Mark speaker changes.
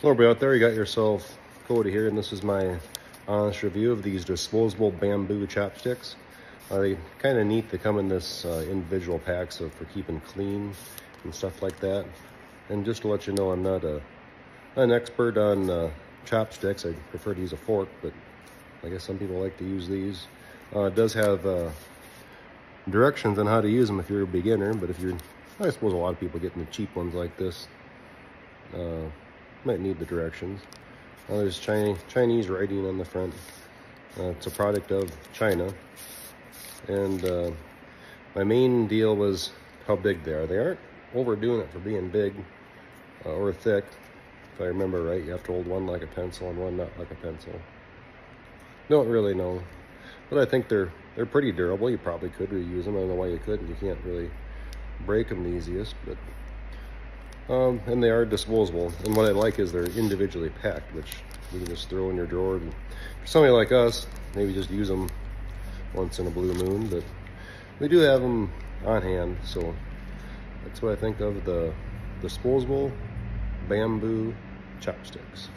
Speaker 1: Hello everybody out there, you got yourself Cody here and this is my honest review of these disposable bamboo chopsticks. Uh, they kind of neat, they come in this uh, individual pack so for keeping clean and stuff like that. And just to let you know, I'm not a, an expert on uh, chopsticks, I prefer to use a fork, but I guess some people like to use these. Uh, it does have uh, directions on how to use them if you're a beginner, but if you're, I suppose a lot of people getting the cheap ones like this. Might need the directions. There's Chinese, Chinese writing on the front. Uh, it's a product of China. And uh, my main deal was how big they are. They aren't overdoing it for being big uh, or thick. If I remember right, you have to hold one like a pencil and one not like a pencil. Don't really know. But I think they're they're pretty durable. You probably could reuse them. I don't know why you couldn't. You can't really break them the easiest, but um, and they are disposable. And what I like is they're individually packed, which you can just throw in your drawer. And for somebody like us, maybe just use them once in a blue moon, but we do have them on hand. So that's what I think of the disposable bamboo chopsticks.